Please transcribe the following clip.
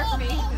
our faces.